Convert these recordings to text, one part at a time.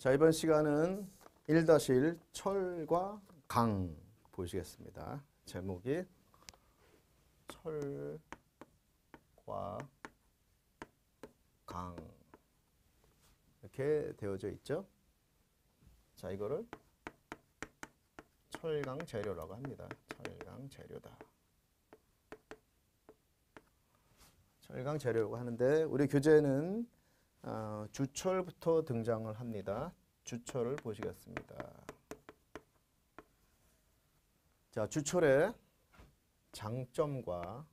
자, 이번 시간은 1-1 철과 강 보시겠습니다. 제목이 철과 강 이렇게 되어져 있죠. 자, 이거를 철강 재료라고 합니다. 철강 재료다. 철강 재료라고 하는데 우리 교재는 어, 주철부터 등장을 합니다. 주철을 보시겠습니다. 자, 주철의 장점과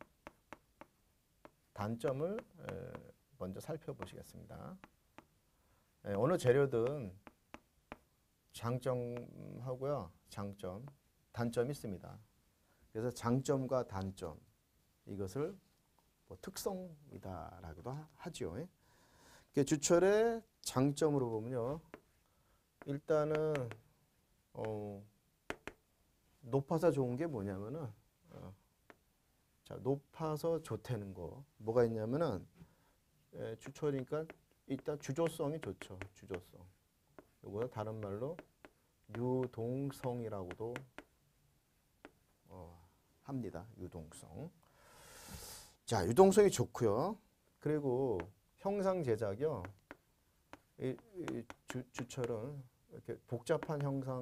단점을 에, 먼저 살펴보시겠습니다. 에, 어느 재료든 장점하고요, 장점, 단점이 있습니다. 그래서 장점과 단점 이것을 뭐 특성이다라고도 하죠. 주철의 장점으로 보면요. 일단은 어, 높아서 좋은 게 뭐냐면은 어, 자 높아서 좋다는 거 뭐가 있냐면은 에, 주철이니까 일단 주조성이 좋죠. 주조성. 이거 다른 말로 유동성이라고도 어, 합니다. 유동성. 자 유동성이 좋고요. 그리고 형상 제작이요. 이, 이 주, 주철은 이렇게 복잡한 형상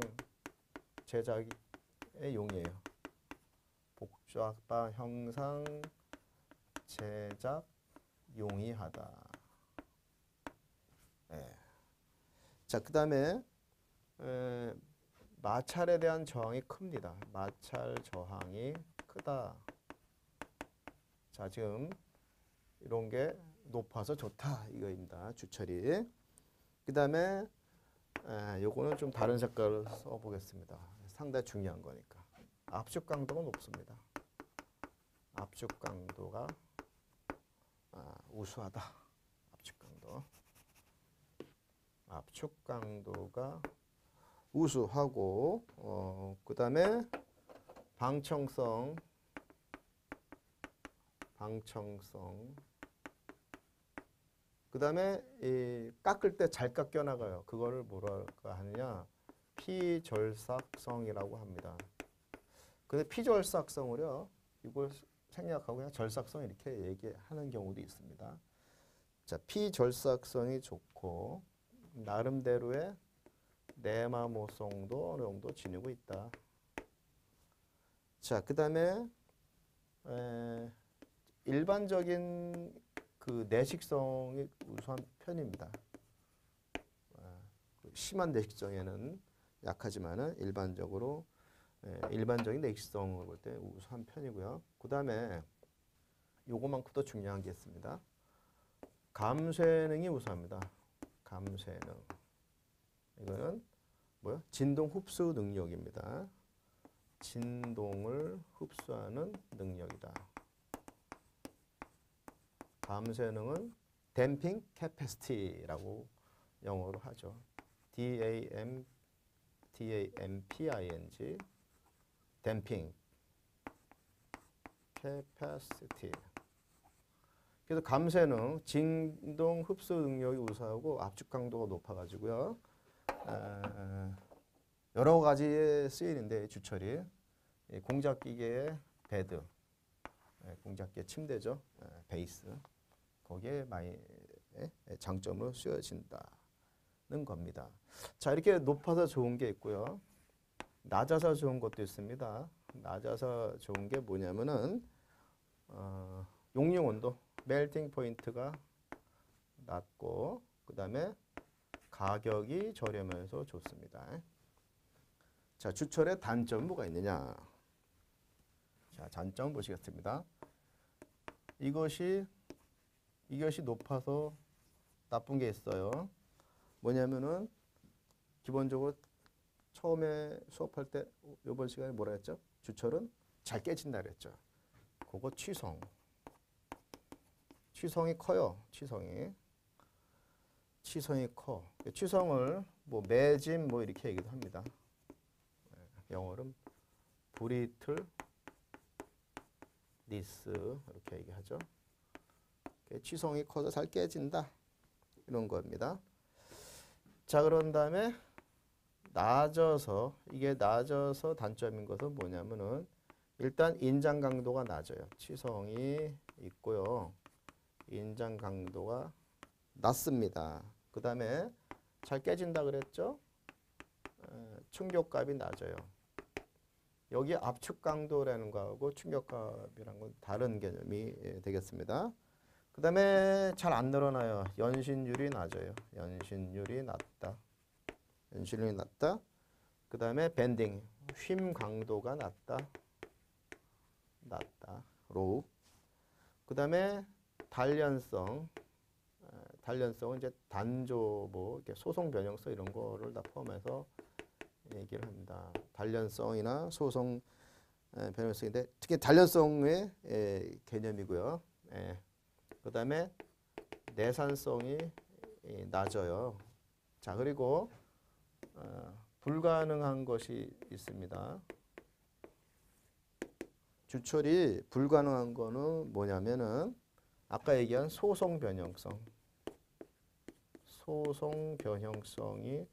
제작의 용이에요. 복잡한 형상 제작 용이하다. 예. 자, 그 다음에 마찰에 대한 저항이 큽니다. 마찰 저항이 크다. 자, 지금 이런 게 높아서 좋다 이거입니다. 주철이. 그 다음에 요거는 좀 다른 색깔을 써보겠습니다. 상당히 중요한 거니까. 압축 강도가 높습니다. 압축 강도가 아, 우수하다. 압축 강도. 압축 강도가 우수하고 어, 그 다음에 방청성 방청성 그 다음에 이 깎을 때 잘 깎여 나가요. 그거를 뭐랄까 하느냐 피절삭성이라고 합니다. 근데 피절삭성을요 이걸 생략하고 그냥 절삭성 이렇게 얘기하는 경우도 있습니다. 자 피절삭성이 좋고 나름대로의 내마모성도 어느 정도 지니고 있다. 자, 그 다음에 일반적인 그 내식성이 우수한 편입니다. 아, 그 심한 내식성에는 약하지만은 일반적으로 일반적인 내식성을 볼 때 우수한 편이고요. 그 다음에 요거만큼도 중요한 게 있습니다. 감쇄능이 우수합니다. 감쇄능. 이거는 뭐요? 진동 흡수 능력입니다. 진동을 흡수하는 능력이다. 감쇄능은 damping capacity라고 영어로 하죠. D A M D A M P I N G damping capacity. 그래서 감쇄능 진동 흡수 능력이 우수하고 압축 강도가 높아가지고요. 아, 여러 가지에 쓰이는데 주철이 공작 기계의 베드, 공작 기계 침대죠, 베이스. 거기에 많이 장점으로 쓰여진다는 겁니다. 자 이렇게 높아서 좋은 게 있고요. 낮아서 좋은 것도 있습니다. 낮아서 좋은 게 뭐냐면은 어, 용융 온도, 멜팅 포인트가 낮고 그 다음에 가격이 저렴해서 좋습니다. 자 주철의 단점 뭐가 있느냐? 자 단점 보시겠습니다. 이것이 이것이 높아서 나쁜 게 있어요. 뭐냐면은 기본적으로 처음에 수업할 때 이번 시간에 뭐라 했죠? 주철은 잘 깨진다 그랬죠. 그거 취성. 취성이 커요. 취성이. 취성이 커. 취성을 뭐 매짐 뭐 이렇게 얘기도 합니다. 영어는 브리틀 니스 이렇게 얘기하죠. 취성이 커서 잘 깨진다. 이런 겁니다. 자 그런 다음에 낮아서 이게 낮아서 단점인 것은 뭐냐면은 일단 인장 강도가 낮아요. 치성이 있고요. 인장 강도가 낮습니다. 그 다음에 잘 깨진다 그랬죠? 에, 충격값이 낮아요. 여기 압축 강도라는 거하고 충격값이라는 건 다른 개념이 예, 되겠습니다. 그 다음에 잘 안 늘어나요. 연신율이 낮아요. 연신율이 낮다. 연신율이 낮다. 그 다음에 bending, 휨 강도가 낮다. 낮다. Low. 그 다음에 단련성. 에, 단련성은 이제 단조, 뭐 이렇게 소성 변형성 이런 거를 다 포함해서 얘기를 합니다. 단련성이나 소송 에, 변형성인데 특히 단련성의 에, 개념이고요. 예. 그 다음에 내산성이 이, 낮아요. 자 그리고 어, 불가능한 것이 있습니다. 주철이 불가능한 거는 뭐냐면은 아까 얘기한 소송 변형성. 소송 변형성이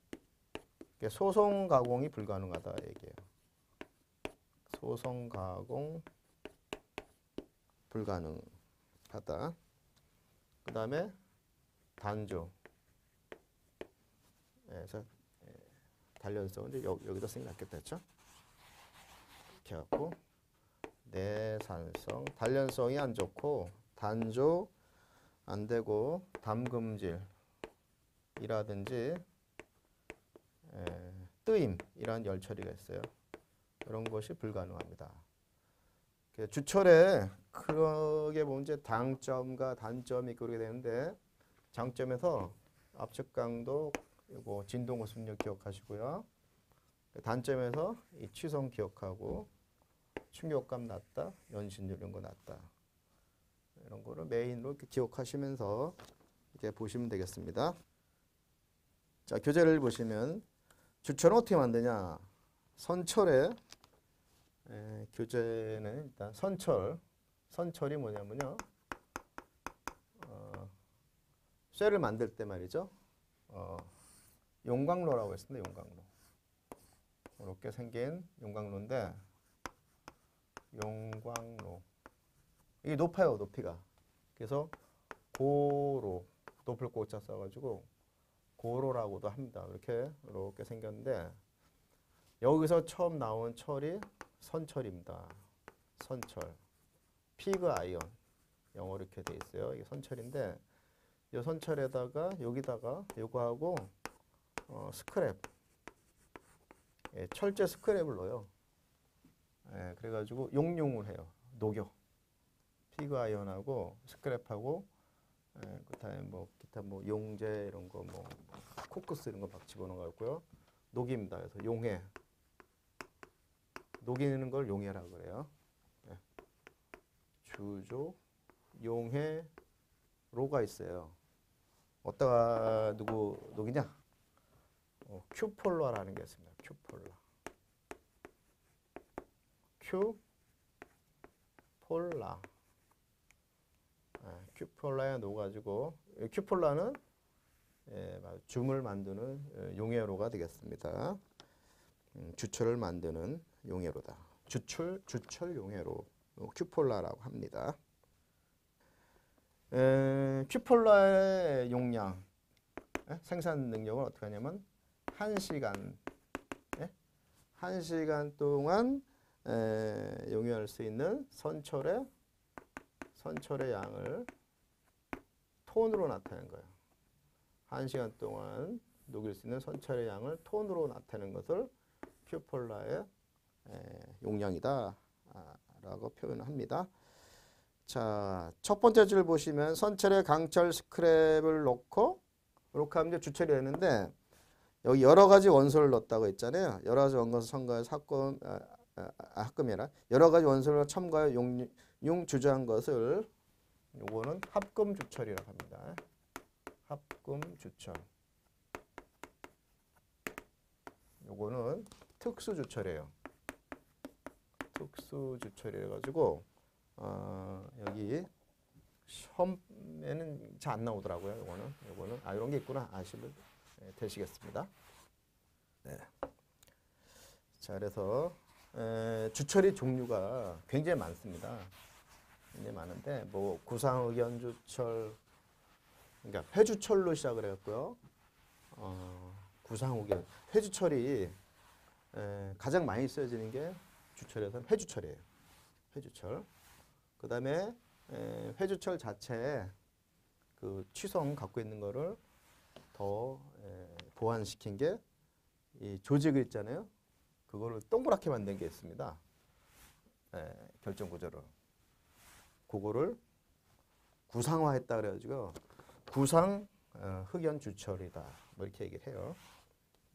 이게 소송 가공이 불가능하다 얘기예요. 소송 가공 불가능하다. 그 다음에 단조. 예, 그래서 예, 단련성은 이제 여, 여기다 쓰는 게 낫겠다 했죠? 이렇게 갖고 내산성, 단련성이 안 좋고 단조 안 되고 담금질이라든지 에, 뜨임이란 열처리가 있어요. 이런 것이 불가능합니다. 그 주철에 크게 보면 이제 장점과 단점이 그렇게 되는데 장점에서 압축 강도 이거 진동 호습력 기억하시고요. 단점에서 이 취성 기억하고 충격감 낮다, 연신율 이런 거 낮다. 이런 거를 메인으로 이렇게 기억하시면서 이렇게 보시면 되겠습니다. 자, 교재를 보시면 주철은 어떻게 만드냐? 선철에 에, 교재는 일단 선철, 선철이 뭐냐면요. 어, 쇠를 만들 때 말이죠. 어, 용광로라고 했습니다. 용광로. 이렇게 생긴 용광로인데 용광로. 이게 높아요, 높이가. 그래서 고로 높을 고자 써가지고 고로라고도 합니다. 이렇게 이렇게 생겼는데 여기서 처음 나온 철이 선철입니다. 선철. Pig iron. 영어 이렇게 돼 있어요. 이게 선철인데 이 선철에다가 여기다가 요거하고 어, 스크랩. 예, 철제 스크랩을 넣어요. 예, 그래가지고 용융을 해요. 녹여. 피그 아이언하고 스크랩하고 예, 그다음에 뭐 기타 뭐 용제 이런 거 뭐 코크스 이런 거 막 집어넣어 갖고요. 녹입니다. 그래서 용해. 녹이는 걸 용해라 그래요. 예. 주조 용해 로가 있어요. 어디다가 누구 녹이냐? 어, 큐폴라라는 게 있습니다. 큐폴라. 큐폴라. 아, 큐폴라에 녹아지고 이 큐폴라는 예. 줌을 만드는 예, 용해로가 되겠습니다. 음, 주철을 만드는 용해로다. 주철 주철 용해로 어, 큐폴라라고 합니다. 에, 큐폴라의 용량 예? 생산 능력은 어떻게 하냐면 한 시간 예? 한 시간 동안 에, 용해할 수 있는 선철의 선철의 양을 톤으로 나타낸 거예요. 한 시간 동안 녹일 수 있는 선철의 양을 톤으로 나타내는 것을 큐폴라의 에, 용량이다 아, 라고 표현합니다. 자, 첫 번째 줄 보시면 선철의 강철 스크랩을 넣고 이렇게 하면 주철이 되는데 여기 여러 가지 원소를 넣었다고 했잖아요. 여러 가지 원소 첨가해 합금 아, 아, 아, 합금이라 여러 가지 원소를 첨가해 용, 용 주저한 것을 요거는 합금 주철이라고 합니다. 합금 주철. 요거는 특수 주철이에요. 특수 주철 이래 가지고 어, 여기 시험에는 잘 안 나오더라고요. 요거는 요거는 아 이런 게 있구나 아시면 예, 되시겠습니다. 네. 자, 그래서 에, 주철이 종류가 굉장히 많습니다. 굉장히 많은데 뭐 구상의견 주철, 그러니까 회주철로 시작을 했고요. 어, 구상의견 회주철이 에, 가장 많이 쓰여지는 게 주철에서는 회주철이에요. 회주철. 그 다음에 회주철 자체에 그 취성 갖고 있는 거를 더 에, 보완시킨 게 이 조직을 있잖아요. 그거를 동그랗게 만든 게 있습니다. 에, 결정 구조를. 그거를 구상화했다 그래가지고 구상 어, 흑연 주철이다. 뭐 이렇게 얘기를 해요.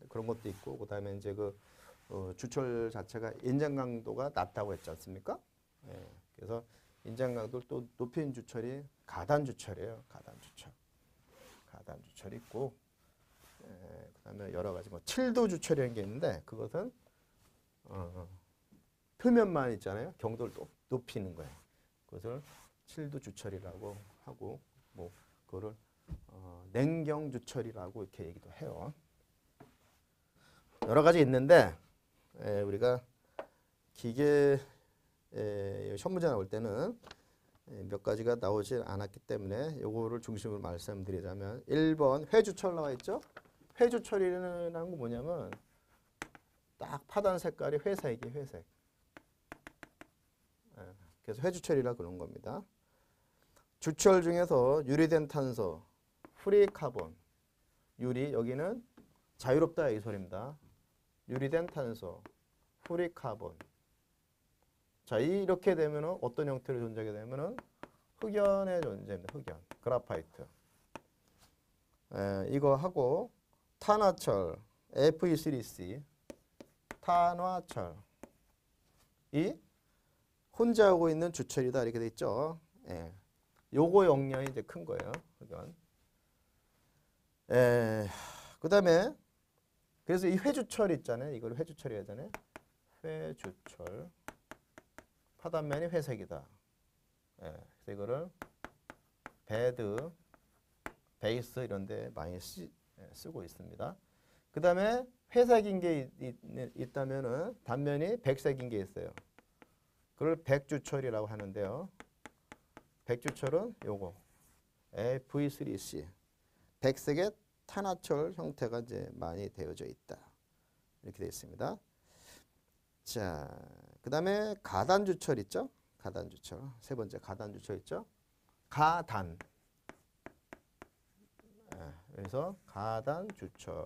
그런 것도 있고 그 다음에 이제 그 어, 주철 자체가 인장 강도가 낮다고 했지 않습니까? 예, 그래서 인장 강도를 또 높인 주철이 가단 주철이에요. 가단 주철. 가단 주철이 있고 예, 그다음에 여러 가지 뭐 칠도 주철이라는 게 있는데 그것은 어, 표면만 있잖아요. 경도를 높, 높이는 거예요. 그것을 칠도 주철이라고 하고 뭐 그거를 어, 냉경 주철이라고 이렇게 얘기도 해요. 여러 가지 있는데 에, 우리가 기계 에, 시험 문제 나올 때는 에, 몇 가지가 나오지 않았기 때문에 요거를 중심으로 말씀드리자면 1번 회주철 나와 있죠? 회주철이라는 건 뭐냐면 딱 파단 색깔이 회색이 회색. 에, 그래서 회주철이라 그런 겁니다. 주철 중에서 유리된 탄소, free carbon, 유리 여기는 자유롭다 이 소리입니다. 유리된 탄소, free carbon. 자, 이렇게 되면은 어떤 형태로 존재하게 되면은 흑연의 존재입니다. 흑연, graphite. 에, 이거 하고 탄화철, Fe3C, 탄화철. 이 혼재하고 있는 주철이다 이렇게 돼 있죠. 예. 요거 영역이 이제 큰 거예요. 흑연. 에, 그다음에 그래서 이 회주철 있잖아요. 이걸 회주철이라 하잖아요. 회주철. 파단면이 회색이다. 예, 그래서 이거를 bed, base 이런 데 많이 쓰, 예, 쓰고 있습니다. 그 다음에 회색인 게 있, 있, 다면은 단면이 백색인 게 있어요. 그걸 백주철이라고 하는데요. 백주철은 요거 V3C 백색의 탄화철 형태가 이제 많이 되어져 있다. 이렇게 되어 있습니다. 자, 그 다음에 가단주철 있죠? 가단주철. 세 번째 가단주철 있죠? 가단. 예, 그래서 가단주철.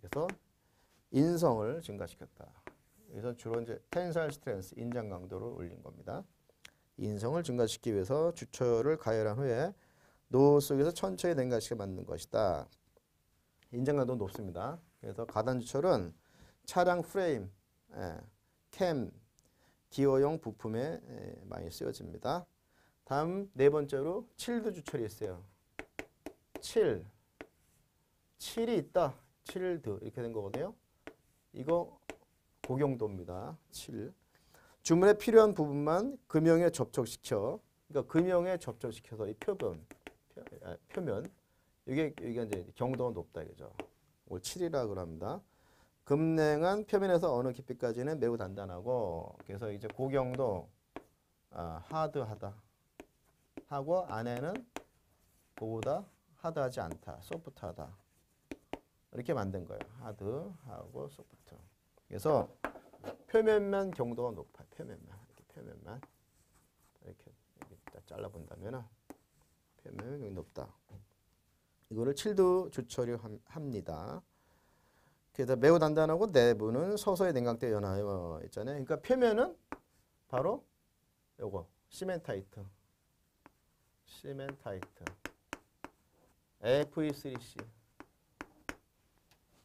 그래서 인성을 증가시켰다. 그래서 주로 이제 tensile strength, 인장 강도를 올린 겁니다. 인성을 증가시키기 위해서 주철을 가열한 후에 노 속에서 천천히 냉각시켜 만든 것이다. 인장강도 높습니다. 그래서 가단주철은 차량 프레임, 예, 캠, 기어용 부품에 예, 많이 쓰여집니다. 다음 네 번째로 칠드 주철이 있어요. 7. 7이 있다. 7드 이렇게 된 거거든요. 이거 고경도입니다. 7. 주문에 필요한 부분만 금형에 접촉시켜 그러니까 금형에 접촉시켜서 이 표본 아, 표면. 이게 이게 이제 경도가 높다 이거죠. 올 7이라 그럽니다. 금냉은 표면에서 어느 깊이까지는 매우 단단하고 그래서 이제 고경도 아, 하드하다. 하고 안에는 그보다 하드하지 않다. 소프트하다. 이렇게 만든 거예요. 하드하고 소프트. 그래서 표면만 경도가 높아요. 표면만. 이렇게 표면만. 이렇게, 이렇게 잘라 본다면은 표면이 높다 이거를 chilled 주철이라 합니다. 그래서 매우 단단하고 내부는 서서히 냉각되어 연하여 있잖아요. 그러니까 표면은 바로 요거 시멘타이트. 시멘타이트. Fe3C.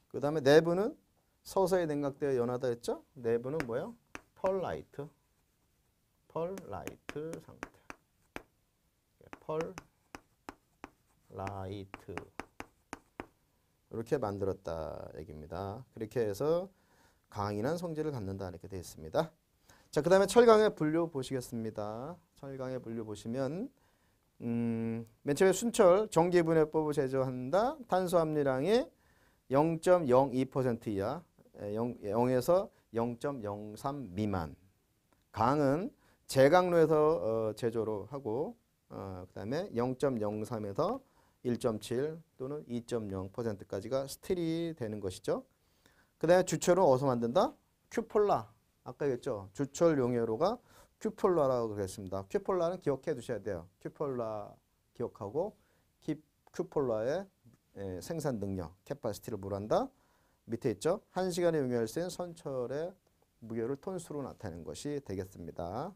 그 다음에 내부는 서서히 냉각되어 연하다 했죠? 내부는 뭐예요? 펄라이트. 펄라이트 상태. 펄라이트 이렇게 만들었다 얘기입니다. 그렇게 해서 강인한 성질을 갖는다 이렇게 되어 있습니다. 자, 그 다음에 철강의 분류 보시겠습니다. 철강의 분류 보시면 음, 맨 처음에 순철 전기분해법으로 제조한다. 탄소 함유량이 0.02% 이하, 0, 0에서 0.03 미만. 강은 제강로에서 어, 제조를 하고 어, 그 다음에 0.03에서 1.7 또는 2.0%까지가 steel이 되는 것이죠. 그 다음에 주철은 어디서 만든다? 큐폴라. 아까 얘기했죠. 주철 용해로가 큐폴라라고 그랬습니다. 큐폴라는 기억해 두셔야 돼요. 큐폴라 기억하고 키, 큐폴라의 예, 생산 능력, 캐파시티를 물한다. 밑에 있죠. 한 시간에 용해할 수 있는 선철의 무게를 톤수로 나타내는 것이 되겠습니다.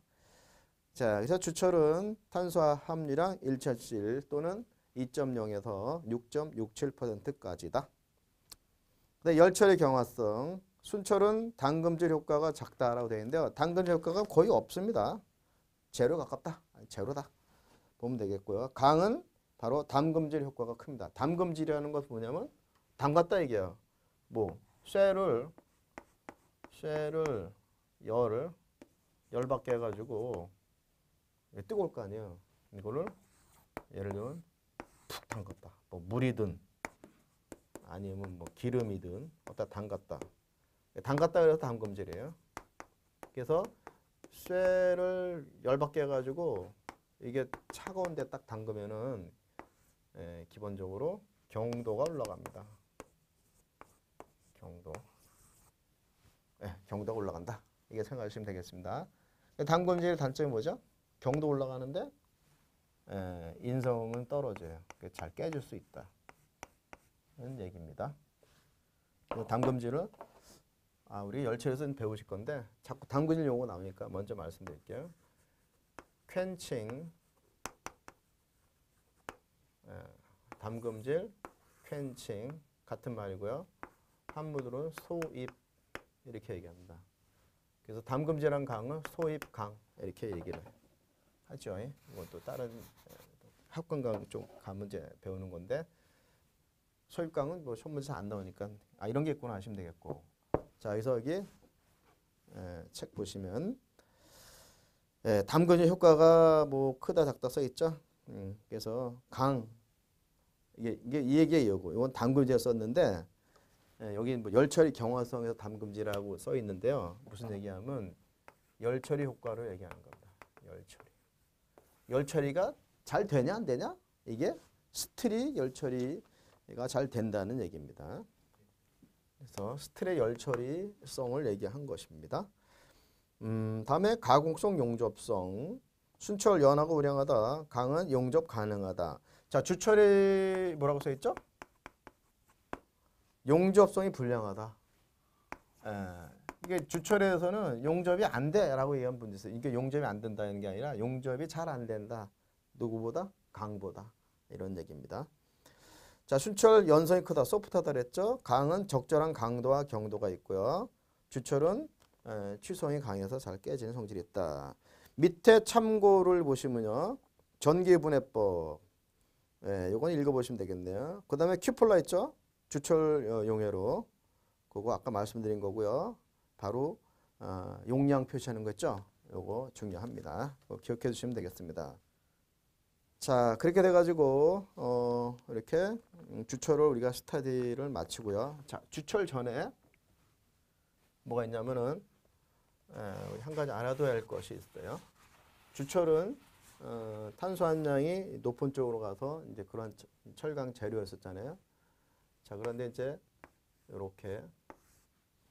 자, 그래서 주철은 탄소 함유량 1.7 또는 2.0에서 6.67%까지다. 근데 열철의 경화성, 순철은 담금질 효과가 작다라고 되어 있는데요. 담금질 효과가 거의 없습니다. 제로 가깝다. 제로다. 보면 되겠고요. 강은 바로 담금질 효과가 큽니다. 담금질이라는 것은 뭐냐면 담갔다 얘기예요. 뭐 쇠를 쇠를 열을 열받게 해가지고 뜨거울 거 아니에요. 이거를 예를 들면 푹 담갔다. 뭐 물이든 아니면 뭐 기름이든 어디다 담갔다. 담갔다 그래서 담금질이에요. 그래서 쇠를 열받게 해가지고 이게 차가운 데 딱 담그면은 예, 기본적으로 경도가 올라갑니다. 경도. 예, 경도가 올라간다. 이게 생각하시면 되겠습니다. 담금질의 단점이 뭐죠? 경도 올라가는데 예, 인성은 떨어져요. 잘 깨질 수 있다. 는 얘기입니다. 담금질은 아, 우리 열철에서 배우실 건데 자꾸 담금질 용어 나오니까 먼저 말씀드릴게요. 퀸칭 예, 담금질, 퀸칭 같은 말이고요. 한문으로는 소입 이렇게 얘기합니다. 그래서 담금질한 강은 소입 강 이렇게 얘기를 하죠. 이건 또 다른 학관강 쪽 가면 이제 배우는 건데 소입강은 뭐 소문에서 안 나오니까 아 이런 게 있구나 하시면 되겠고 자 그래서 여기 에, 책 보시면 예, 담근의 효과가 뭐 크다 작다 써 있죠. 음, 그래서 강 이게 이게 이 얘기예요. 이건 담금지에 썼는데 예, 여기 뭐 열처리 경화성에서 담금지라고 써 있는데요. 무슨 얘기하면 열처리 효과를 얘기하는 겁니다. 열처리. 열 처리가 잘 되냐 안 되냐? 이게 steel이 열 처리가 잘 된다는 얘기입니다. 그래서 steel의 열 처리성을 얘기한 것입니다. 음, 다음에 가공성 용접성. 순철 연하고 우량하다. 강은 용접 가능하다. 자, 주철이 뭐라고 써 있죠? 용접성이 불량하다. 에, 이게 주철에서는 용접이 안 돼라고 얘기한 분도 있어요. 이게 용접이 안 된다는 게 아니라 용접이 잘 안 된다. 누구보다? 강보다. 이런 얘기입니다. 자, 순철 연성이 크다, 소프트하다 그랬죠. 강은 적절한 강도와 경도가 있고요. 주철은 에, 취성이 강해서 잘 깨지는 성질이 있다. 밑에 참고를 보시면요. 전기분해법. 예, 요건 읽어보시면 되겠네요. 그 다음에 큐폴라 있죠? 주철 어, 용해로. 그거 아까 말씀드린 거고요. 바로 어, 용량 표시하는 거 있죠? 요거 중요합니다. 기억해 주시면 되겠습니다. 자, 그렇게 돼가지고 어, 이렇게 음, 주철을 우리가 스타디를 마치고요. 자, 주철 전에 뭐가 있냐면은 에, 한 가지 알아둬야 할 것이 있어요. 주철은 어, 탄소 함량이 높은 쪽으로 가서 이제 그런 철- 철강 재료였었잖아요. 자, 그런데 이제 이렇게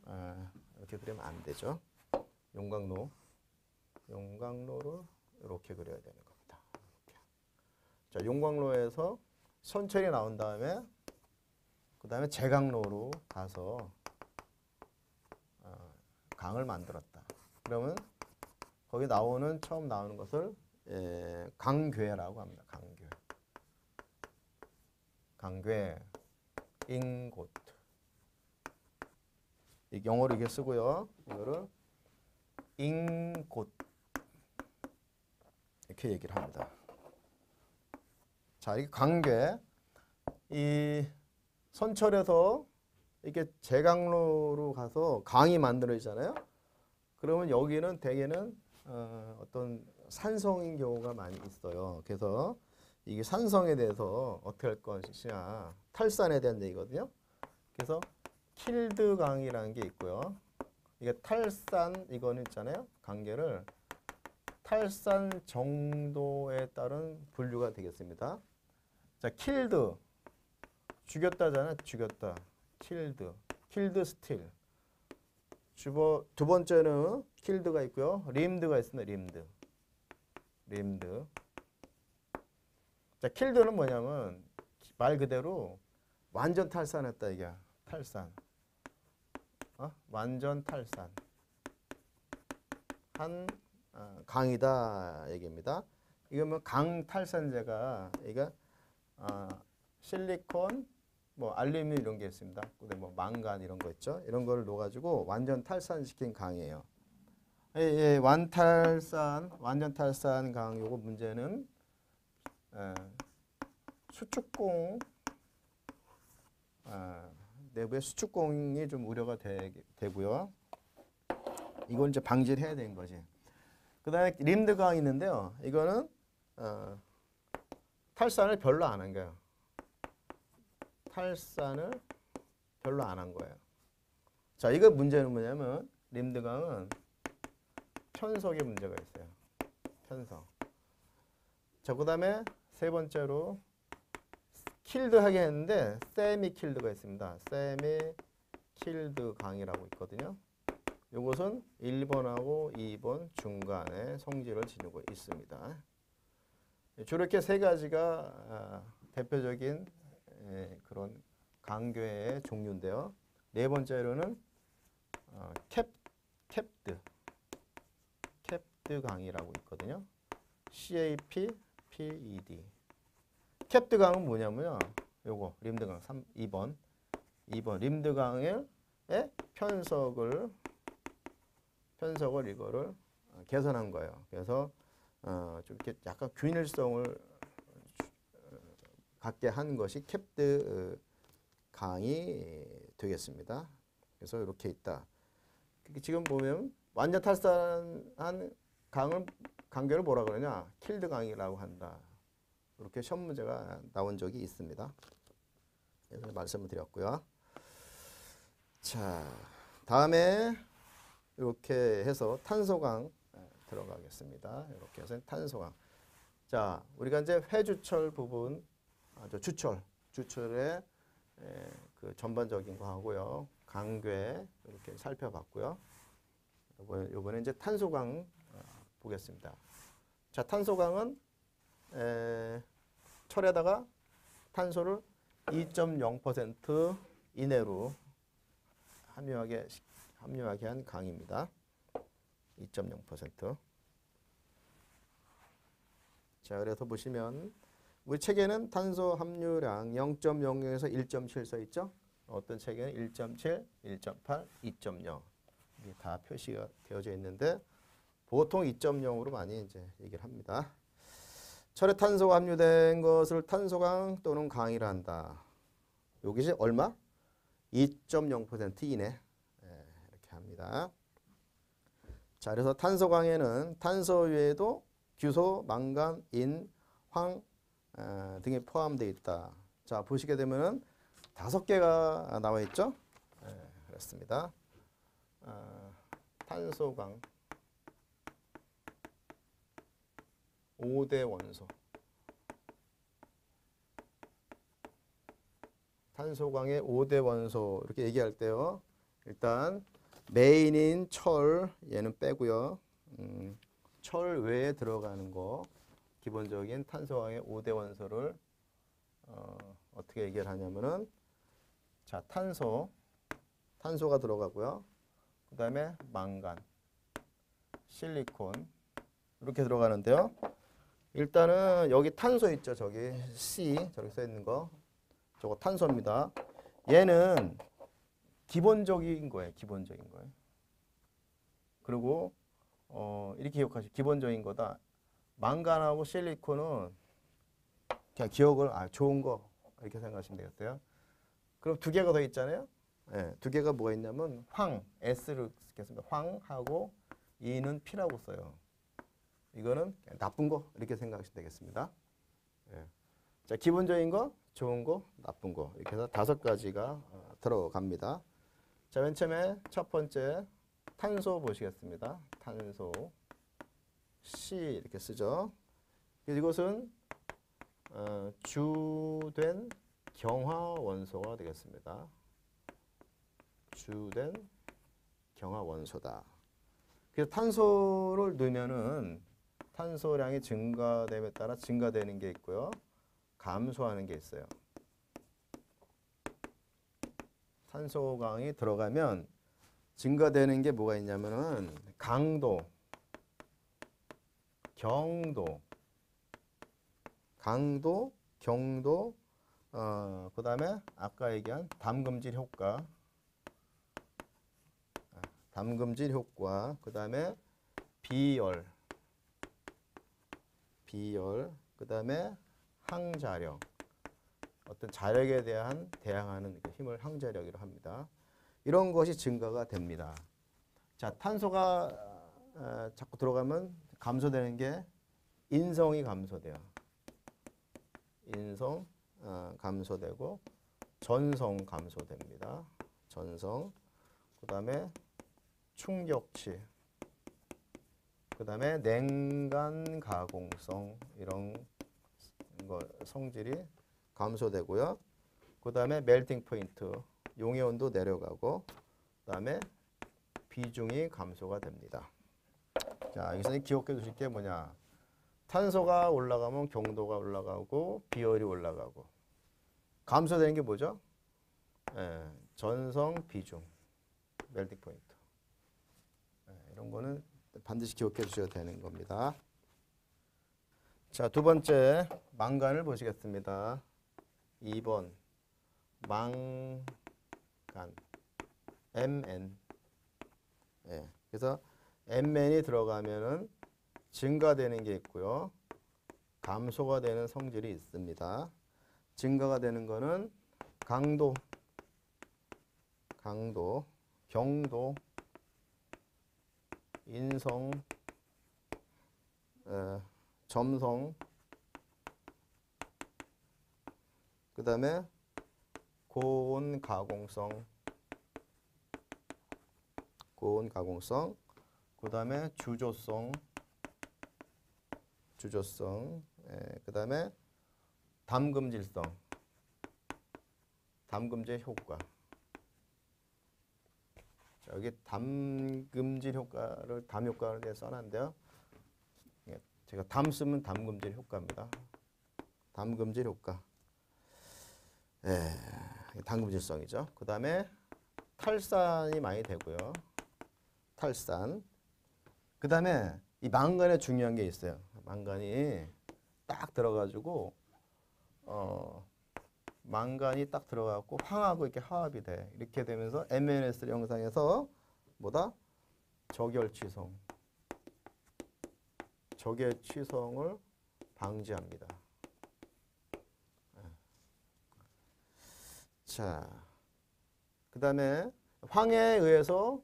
아, 이렇게 그리면 안 되죠. 용광로, 용광로를 이렇게 그려야 되는 겁니다. 이렇게. 자, 용광로에서 선철이 나온 다음에 그 다음에 제강로로 가서 어, 강을 만들었다. 그러면 거기 나오는 처음 나오는 것을 예, 강괴라고 합니다. 강괴. 강괴, 인곳. 이 영어로 이렇게 쓰고요. 이거를 인곳 이렇게 얘기를 합니다. 자, 이게 강괴. 이 선철에서 이렇게 제강로로 가서 강이 만들어지잖아요. 그러면 여기는 대개는 어, 어떤 산성인 경우가 많이 있어요. 그래서 이게 산성에 대해서 어떻게 할 것이냐 탈산에 대한 얘기거든요. 그래서 킬드 강이라는 게 있고요. 이게 탈산 이거는 있잖아요. 강괴를 탈산 정도에 따른 분류가 되겠습니다. 자, killed 죽였다잖아. 죽였다. killed. killed steel. 주버, 두 번째는 killed가 있고요. rimmed가 있습니다. rimmed. 림드. 자, 킬드는 뭐냐면 말 그대로 완전 탈산했다 이게. 탈산. 어? 완전 탈산. 한 어, 강이다 얘기입니다. 이거면 강탈산제가 이거 어, 실리콘, 뭐 알루미늄 이런 게 있습니다. 근데 뭐 망간 이런 거 있죠. 이런 걸 넣어가지고 완전 탈산시킨 강이에요. 예, 예, 완탈산, 완전 탈산 강 요거 문제는 에, 수축공 아, 내부에 수축공이 좀 우려가 되, 되고요. 이건 이제 방지를 해야 되는 거지. 그 다음에 림드강 있는데요. 이거는 어, 탈산을 별로 안 한 거예요. 탈산을 별로 안 한 거예요. 자, 이거 문제는 뭐냐면 림드강은 편석에 문제가 있어요. 편석. 자, 그 다음에 세 번째로 killed 하게 했는데 semi killed가 있습니다. 세미 킬드 강이라고 있거든요. 이것은 1번하고 2번 중간에 성질을 지니고 있습니다. 저렇게 세 가지가 아, 대표적인 에, 그런 강괴의 종류인데요. 네 번째로는 어, cap, capped, capped 강이라고 있거든요. CAP, PED. capped 강은 뭐냐면요. 요거 림드 강 3, 2번. 2번 림드 강의 편석을 편석을 이거를 어, 개선한 거예요. 그래서 어, 좀 이렇게 약간 균일성을 어, 갖게 한 것이 캡드 어, 강이 되겠습니다. 그래서 이렇게 있다. 지금 보면 완전 탈산한 강을 강계를 뭐라 그러냐? 킬드 강이라고 한다. 이렇게 시험 문제가 나온 적이 있습니다. 그래서 말씀을 드렸고요. 자, 다음에 이렇게 해서 탄소강 예, 들어가겠습니다. 이렇게 해서 탄소강. 자, 우리가 이제 회주철 부분, 아, 저 주철, 주철의 에, 그 전반적인 거 하고요. 강괴 이렇게 살펴봤고요. 이번에 이제 탄소강 어, 보겠습니다. 자, 탄소강은 에, 철에다가 탄소를 2.0% 이내로 시- 함유하게 한 강입니다. 2.0%. 자, 그래서 보시면 우리 책에는 탄소 함유량 0.00에서 1.7 써 있죠? 어떤 책에는 1.7, 1.8, 2.0 이게 다 표시가 되어져 있는데 보통 2.0으로 많이 이제 얘기를 합니다. 철에 탄소가 함유된 것을 탄소강 또는 강이라 한다. 여기서 얼마? 2.0% 이내 예, 이렇게 합니다. 자, 그래서 탄소강에는 탄소 외에도 규소, 망간, 인, 황 어, 등이 포함되어 있다. 자, 보시게 되면은 다섯 개가 나와 있죠? 예, 그렇습니다. 어, 탄소강 5대 원소 탄소광의 5대 원소 이렇게 얘기할 때요. 일단 메인인 철 얘는 빼고요. 음, 철 외에 들어가는 거 기본적인 탄소광의 5대 원소를 어, 어떻게 얘기를 하냐면은 자 탄소 탄소가 들어가고요. 그 다음에 망간, 실리콘 이렇게 들어가는데요. 일단은 여기 탄소 있죠. 저기 C 저기 써 있는 거 저거 탄소입니다. 얘는 기본적인 거예요. 기본적인 거예요. 그리고 어, 이렇게 기억하시고 기본적인 거다. 망간하고 실리콘은 그냥 기억을 아 좋은 거 이렇게 생각하시면 되겠어요. 그럼 두 개가 더 있잖아요. 예, 두 개가 뭐가 있냐면 황 S를 쓰겠습니다. 황하고 E는 P라고 써요. 이거는 나쁜 거 이렇게 생각하시면 되겠습니다. 예. 자, 기본적인 거, 좋은 거, 나쁜 거 이렇게 해서 다섯 가지가 어, 들어갑니다. 자, 맨 처음에 첫 번째 탄소 보시겠습니다. 탄소 C 이렇게 쓰죠. 이것은 어, 주된 경화 원소가 되겠습니다. 주된 경화 원소다. 그래서 탄소를 넣으면은 탄소량이 증가됨에 따라 증가되는 게 있고요. 감소하는 게 있어요. 탄소강이 들어가면 증가되는 게 뭐가 있냐면은 강도, 경도, 강도, 경도, 어, 그 다음에 아까 얘기한 담금질 효과, 아, 담금질 효과, 그 다음에 비열, 비열, 그 다음에 항자력, 어떤 자력에 대한 대항하는 그 힘을 항자력이라고 합니다. 이런 것이 증가가 됩니다. 자, 탄소가 어, 자꾸 들어가면 감소되는 게 인성이 감소돼요. 인성 어, 감소되고 전성 감소됩니다. 전성. 그 다음에 충격치. 그 다음에 냉간 가공성 이런 거 성질이 감소되고요. 그 다음에 멜팅 포인트 용의 온도 내려가고 그 다음에 비중이 감소가 됩니다. 자, 여기서 기억해 두실 게 뭐냐? 탄소가 올라가면 경도가 올라가고 비열이 올라가고 감소되는 게 뭐죠? 예, 전성 비중 멜팅 포인트 예, 이런 거는 반드시 기억해 주셔야 되는 겁니다. 자, 두 번째 망간을 보시겠습니다. 2번 망간 MN 예, 그래서 MN이 들어가면은 증가되는 게 있고요. 감소가 되는 성질이 있습니다. 증가가 되는 거는 강도, 강도, 경도, 인성, 에, 점성, 그 다음에 고온 가공성, 고온 가공성, 그 다음에 주조성, 주조성, 그 다음에 담금질성, 담금질 효과. 자, 여기 담금질 효과를 담 효과를 내 써놨는데요. 예, 제가 담 쓰면 담금질 효과입니다. 담금질 효과. 예, 담금질성이죠. 그 다음에 탈산이 많이 되고요. 탈산. 그 다음에 이 망간에 중요한 게 있어요. 망간이 딱 들어가지고 어 망간이 딱 들어가고 황하고 이렇게 화합이 돼. 이렇게 되면서 MNS 영상에서 뭐다? 적열 취성. 적열취성을 방지합니다. 예. 자, 그 다음에 황해에 의해서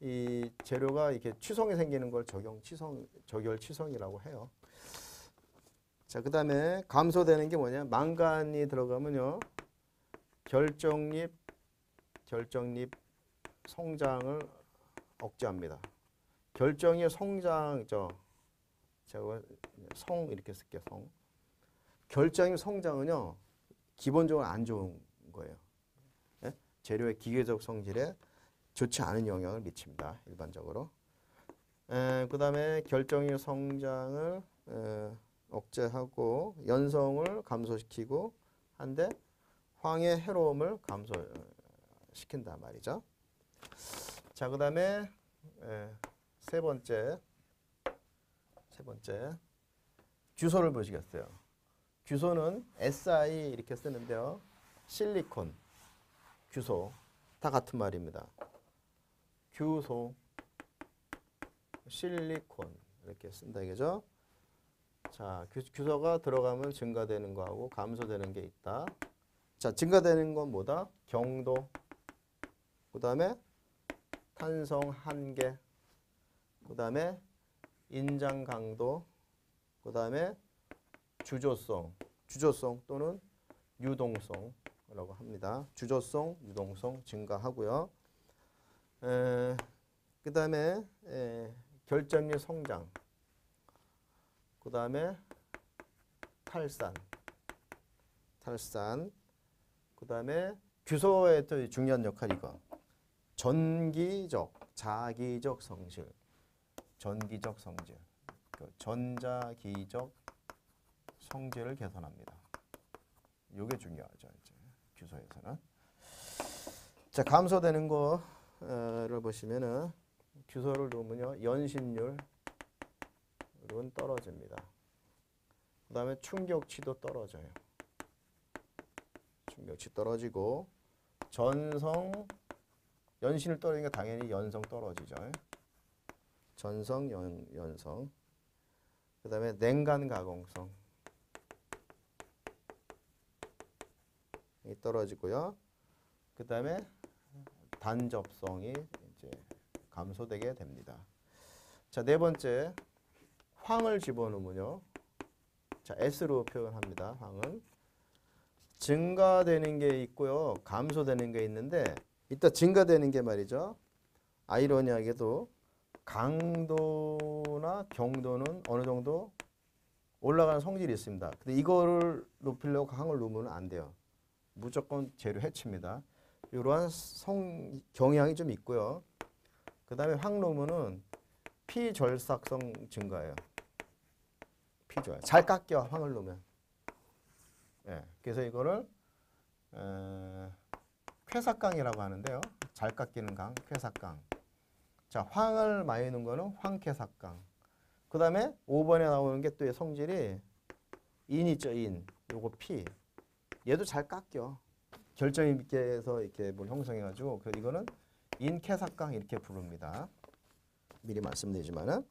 이 재료가 이렇게 취성이 생기는 걸 적용 취성 적열 취성이라고 해요. 자, 그 다음에 감소되는 게 뭐냐? 망간이 들어가면요. 결정립 결정립 성장을 억제합니다. 결정의 성장죠. 제가 성 이렇게 쓸게요. 성. 결정의 성장은요. 기본적으로 안 좋은 거예요. 예? 재료의 기계적 성질에 좋지 않은 영향을 미칩니다. 일반적으로. 그 다음에 결정의 성장을 에, 억제하고 연성을 감소시키고 한데 황의 해로움을 감소시킨단 말이죠. 자, 그 다음에 세 번째 세 번째 규소를 보시겠어요. 규소는 SI 이렇게 쓰는데요. 실리콘, 규소 다 같은 말입니다. 규소, 실리콘 이렇게 쓴다 이거죠. 자, 규, 규소가 들어가면 증가되는 거하고 감소되는 게 있다. 자, 증가되는 건 뭐다? 경도. 그 다음에 탄성 한계. 그 다음에 인장 강도. 그 다음에 주조성. 주조성 또는 유동성이라고 합니다. 주조성, 유동성 증가하고요. 에, 그다음에 에, 결점류 성장. 그 다음에 탈산. 탈산. 그 다음에 규소의 또 중요한 역할 이거. 전기적, 자기적 성질. 전기적 성질. 그 전자기적 성질을 개선합니다. 이게 중요하죠. 이제 규소에서는. 자, 감소되는 거를 보시면은 규소를 놓으면요. 연신율 은 떨어집니다. 그 다음에 충격치도 떨어져요. 충격치 떨어지고 전성 연신을 떨어지니까 당연히 연성 떨어지죠. 전성 연, 연성 그 다음에 냉간 가공성 이 떨어지고요. 그 다음에 단접성이 이제 감소되게 됩니다. 자, 네 번째 황을 집어넣으면요. 자, S로 표현합니다. 황은 증가되는 게 있고요. 감소되는 게 있는데 이따 증가되는 게 말이죠. 아이러니하게도 강도나 경도는 어느 정도 올라가는 성질이 있습니다. 근데 이거를 높이려고 항을 놓으면 안 돼요. 무조건 재료 해칩니다. 이러한 성 경향이 좀 있고요. 그 다음에 황 놓으면은 피절삭성 증가예요. 피절. 잘 깎여 황을 놓으면. 예. 그래서 이거를 에, 쾌삭강이라고 하는데요. 잘 깎이는 강, 쾌삭강. 자, 황을 많이 넣은 거는 황쾌삭강. 그 다음에 5번에 나오는 게 또 성질이 인 있죠, 인. 요거 피. 얘도 잘 깎여. 결정 있게 해서 이렇게 뭘 형성해가지고, 그 이거는 인쾌삭강 이렇게 부릅니다. 미리 말씀드리지만은.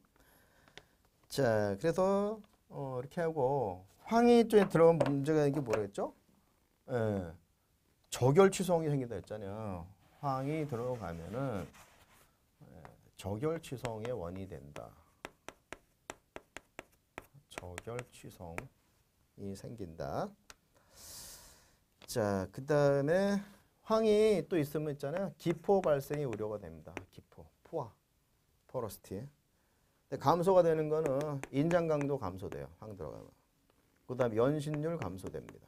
자, 그래서 어, 이렇게 하고 황이 쪽에 들어간 문제가 이게 뭐랬죠? 예. 저결취성이 생긴다 했잖아요. 황이 들어가면은 예, 저결취성의 원이 된다. 저결 취성이 생긴다. 자, 그 다음에 황이 또 있으면 있잖아요. 기포 발생이 우려가 됩니다. 기포, 포화, 포러스티. 감소가 되는 거는 인장 강도 감소돼요. 황 들어가면. 그 다음에 연신율 감소됩니다.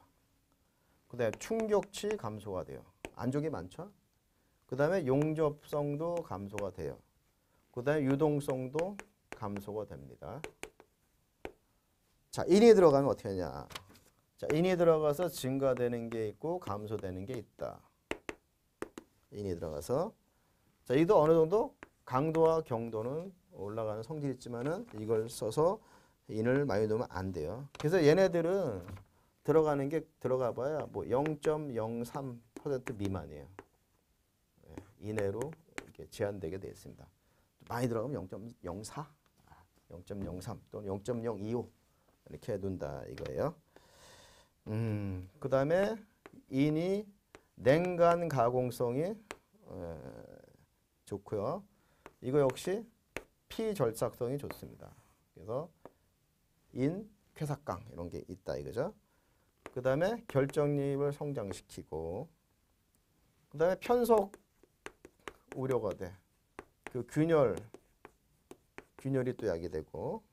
그 다음에 충격치 감소가 돼요. 안쪽이 많죠? 그 다음에 용접성도 감소가 돼요. 그 다음에 유동성도 감소가 됩니다. 자, 인이 들어가면 어떻게 하냐. 자, 인이 들어가서 증가되는 게 있고 감소되는 게 있다. 인이 들어가서 자, 이도 어느 정도 강도와 경도는 올라가는 성질이 있지만은 이걸 써서 인을 많이 넣으면 안 돼요. 그래서 얘네들은 들어가는 게 들어가 봐야 뭐 0.03% 미만이에요. 예, 이내로 이렇게 제한되게 되어 있습니다. 많이 들어가면 0.04, 0.03 아, 또는 0.025 이렇게 둔다 이거예요. 음, 그 다음에 인이 냉간 가공성이 에, 좋고요. 이거 역시 피절삭성이 좋습니다. 그래서 인, 쾌삭강 이런 게 있다 이거죠. 그 다음에 결정립을 성장시키고 그 다음에 편속 우려가 돼. 그 균열, 균열이 또 약이 되고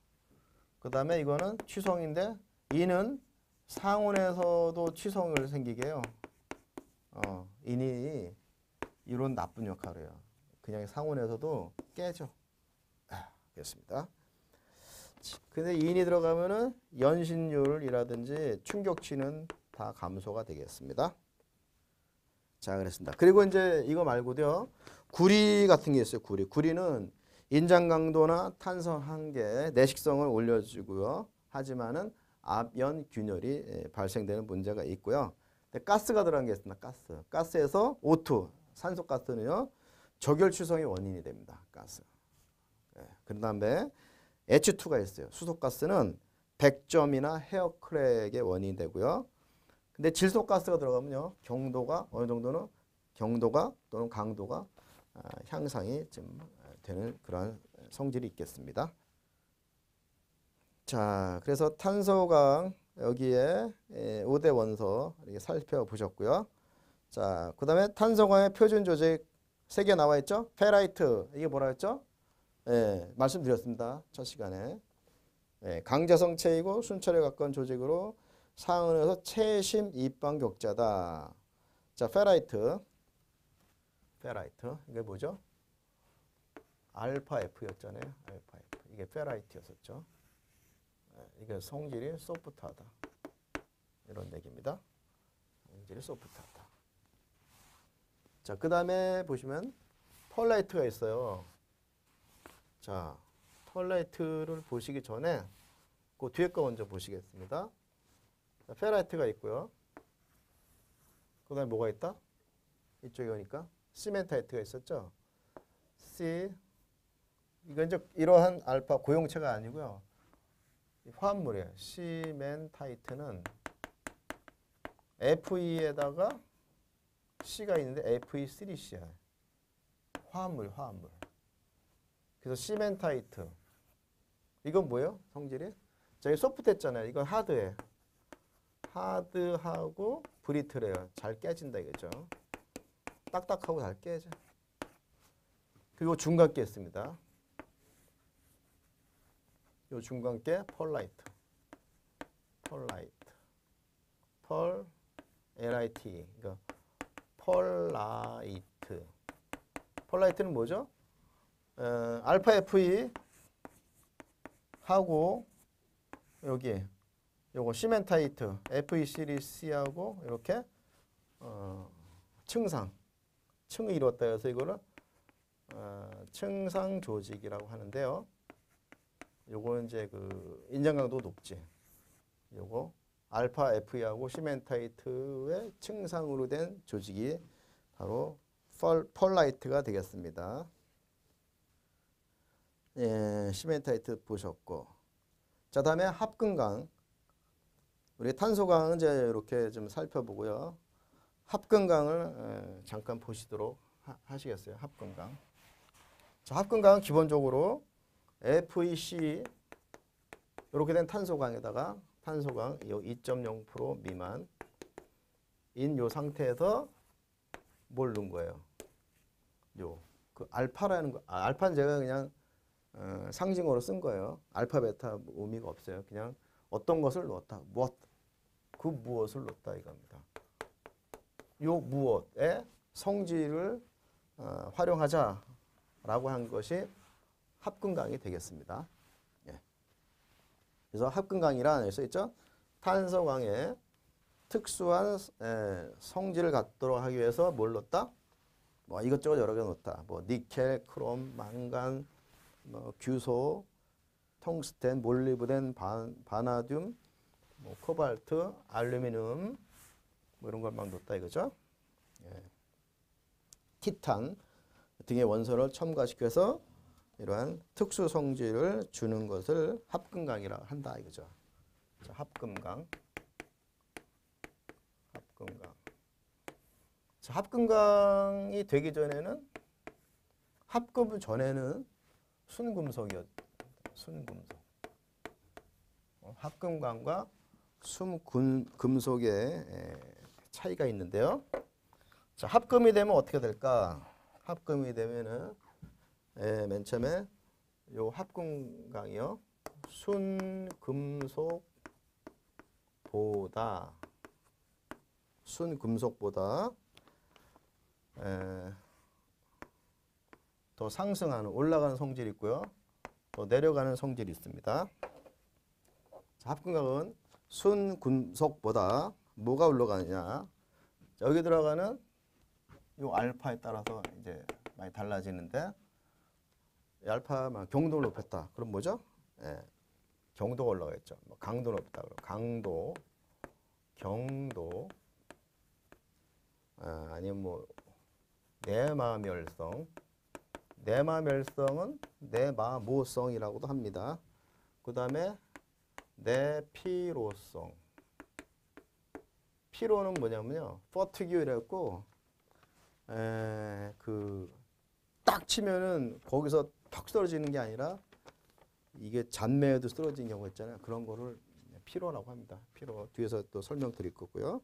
그 다음에 이거는 취성인데 이는 상온에서도 취성을 생기게 해요. 어, 인이 이런 나쁜 역할을 해요. 그냥 상온에서도 깨져. 아, 그렇습니다. 근데 인이 들어가면은 연신율이라든지 충격치는 다 감소가 되겠습니다. 자, 그랬습니다. 그리고 이제 이거 말고도요. 구리 같은 게 있어요. 구리. 구리는 인장 강도나 탄성 한계, 내식성을 올려주고요. 하지만은 압연 균열이 예, 발생되는 문제가 있고요. 근데 가스가 들어간 게 있습니다. 가스. 가스에서 O2, 산소 가스는요. 저결추성의 원인이 됩니다. 가스. 예, 그 다음에 H2가 있어요. 수소가스는 100점이나 헤어크랙의 원인이 되고요. 근데 질소가스가 들어가면요. 경도가 어느 정도는 경도가 또는 강도가 아, 향상이 좀 되는 그런 성질이 있겠습니다. 자, 그래서 탄소강 여기에 예, 5대 원소 이렇게 살펴보셨고요. 자, 그 다음에 탄소강의 표준 조직 세 개 나와 있죠? 페라이트 이게 뭐라 했죠? 예, 말씀드렸습니다. 첫 시간에 예, 강자성체이고 순철에 가까운 조직으로 상온에서 체심 입방 격자다. 자, 페라이트, 페라이트 이게 뭐죠? 알파 F였잖아요. 알파 F 이게 페라이트였었죠. 예, 이게 성질이 소프트하다. 이런 얘기입니다. 성질이 소프트하다. 자, 그 다음에 보시면 펄라이트가 있어요. 자, 펄라이트를 보시기 전에 그 뒤에 거 먼저 보시겠습니다. 자, 페라이트가 있고요. 그 다음에 뭐가 있다? 이쪽에 오니까 시멘타이트가 있었죠. C 이건 이제 이러한 알파 고용체가 아니고요. 이 화합물이에요. 시멘타이트는 FE에다가 C가 있는데 FE3C야. 화합물, 화합물. 그래서 시멘타이트. 이건 뭐예요? 성질이? 저기 soft했잖아요. 이건 하드에. 하드하고 브리틀해요. 잘 깨진다 이거죠. 딱딱하고 잘 깨져. 그리고 중간계 있습니다. 요 중간계 펄라이트. 펄라이트. 펄 LIT. 그러니까 펄라이트. 펄라이트는 뭐죠? 어, 알파 FE 하고 여기 요거 시멘타이트 FE 시리즈 C하고 이렇게 어, 층상 층을 이뤘다 해서 이거를 어, 층상 조직이라고 하는데요. 요거는 이제 그 인장 강도 높지. 요거 알파 FE하고 시멘타이트의 층상으로 된 조직이 바로 펄, 펄라이트가 되겠습니다. 예, 시멘타이트 보셨고. 자, 다음에 합금강. 우리 탄소강은 이제 이렇게 좀 살펴보고요. 합금강을 예, 잠깐 보시도록 하, 시겠어요 합금강. 자, 합금강은 기본적으로 FEC 이렇게 된 탄소강에다가 탄소강 2.0% 미만 인 요 상태에서 뭘 넣은 거예요? 요 그 알파라는 거 아, 알파는 제가 그냥 어, 상징어로 쓴 거예요. 알파 베타 의미가 없어요. 그냥 어떤 것을 넣었다. 무엇 그 무엇을 넣었다 이겁니다. 요 무엇의 성질을 어, 활용하자라고 한 것이 합금강이 되겠습니다. 예. 그래서 합금강이라 써 있죠. 탄소강의 특수한 에, 성질을 갖도록 하기 위해서 뭘 넣었다? 뭐 이것저것 여러 개 넣었다. 뭐 니켈, 크롬, 망간, 뭐 규소, 텅스텐, 몰리브덴, 반, 바나듐, 뭐 코발트, 알루미늄 뭐 이런 걸 막 넣었다 이거죠. 예. 티탄 등의 원소를 첨가시켜서 이러한 특수 성질을 주는 것을 합금강이라고 한다 이거죠. 자, 합금강. 합금강. 자, 합금강이 되기 전에는 합금 전에는 순금속이었 순금속. 어, 합금강과 순금속의 차이가 있는데요. 자, 합금이 되면 어떻게 될까? 합금이 되면은 예, 맨 처음에 요 합금강이요. 순금속보다 순금속보다 에, 더 상승하는 올라가는 성질이 있고요. 더 내려가는 성질이 있습니다. 자, 합금강은 순금속보다 뭐가 올라가느냐? 여기 들어가는 요 알파에 따라서 이제 많이 달라지는데 알파만 경도를 높였다. 그럼 뭐죠? 예, 경도가 올라가겠죠. 뭐 강도 높다. 강도, 경도, 아, 아니면 뭐 내마멸성. 내마멸성은 내마모성이라고도 합니다. 그 다음에 내피로성. 피로는 뭐냐면요. 퍼티규 이랬고, 에, 그, 딱 치면은 거기서 턱 쓰러지는 게 아니라 이게 잔매에도 쓰러진 경우 있잖아요. 그런 거를 피로라고 합니다. 피로 뒤에서 또 설명드릴 거고요.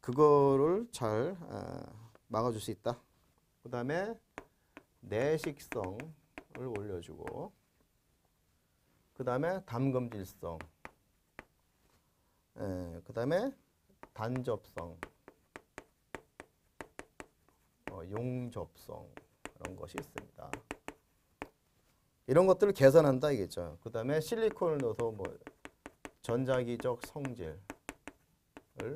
그거를 잘 아, 막아줄 수 있다. 그 다음에 내식성을 올려주고 그 다음에 담금질성 예, 그 다음에 단접성 어, 용접성 그런 것이 있습니다. 이런 것들을 계산한다 이겠죠. 그 다음에 실리콘을 넣어서 뭐 전자기적 성질을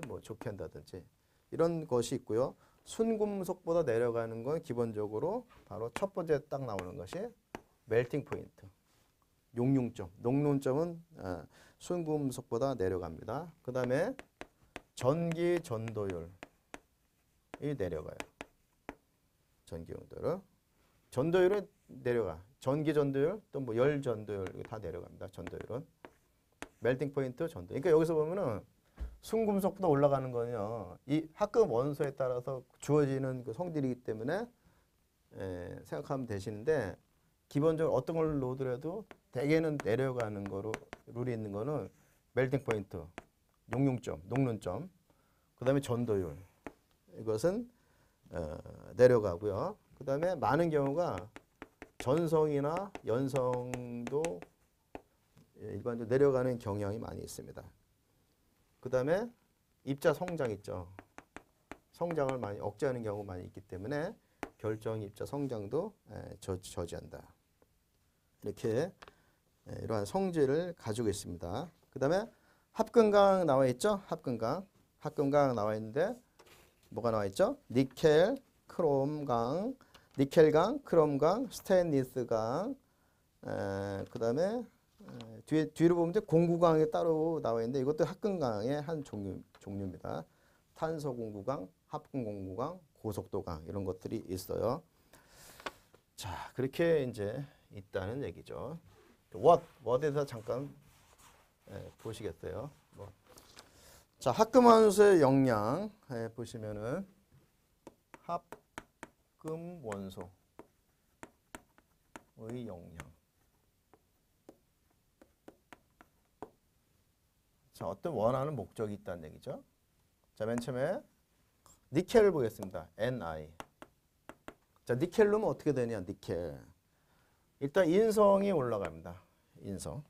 뭐 좋게 한다든지 이런 것이 있고요. 순금속보다 내려가는 건 기본적으로 바로 첫 번째 딱 나오는 것이 멜팅 포인트, 용융점, 녹론점은 아, 순금속보다 내려갑니다. 그 다음에 전기 전도율이 내려가요. 전기 전도율, 전도율은 내려가. 전기 전도율 또 뭐 열 전도율 다 내려갑니다. 전도율은 멜팅 포인트 전도. 그러니까 여기서 보면은 순금속보다 올라가는 거는요. 이 합금 원소에 따라서 주어지는 그 성질이기 때문에 에, 생각하면 되시는데 기본적으로 어떤 걸 놓더라도 대개는 내려가는 거로 룰이 있는 거는 멜팅 포인트, 용융점, 녹는점, 그 다음에 전도율 이것은 어, 내려가고요. 그 다음에 많은 경우가 전성이나 연성도 일반적으로 내려가는 경향이 많이 있습니다. 그 다음에 입자 성장 있죠. 성장을 많이 억제하는 경우가 많이 있기 때문에 결정 입자 성장도 에, 저, 저지한다. 이렇게 에, 이러한 성질을 가지고 있습니다. 그 다음에 합금강 나와 있죠. 합금강. 합금강 나와 있는데 뭐가 나와 있죠? 니켈, 크롬강, 니켈강, 크롬강, 스테인리스강, 그 다음에 뒤에 뒤로 보면 공구강이 따로 나와 있는데 이것도 합금강의 한 종류 종류입니다. 탄소 공구강, 합금 공구강, 고속도강 이런 것들이 있어요. 자 그렇게 이제 있다는 얘기죠. what what에서 잠깐 예, 보시겠어요. 뭐. 자 합금원소의 영양 예, 보시면은 합금 원소의 영양. 자, 어떤 원하는 목적이 있다는 얘기죠. 자, 맨 처음에 니켈을 보겠습니다. Ni. 자, 니켈 넣으면 어떻게 되냐, 니켈. 일단 인성이 올라갑니다. 인성.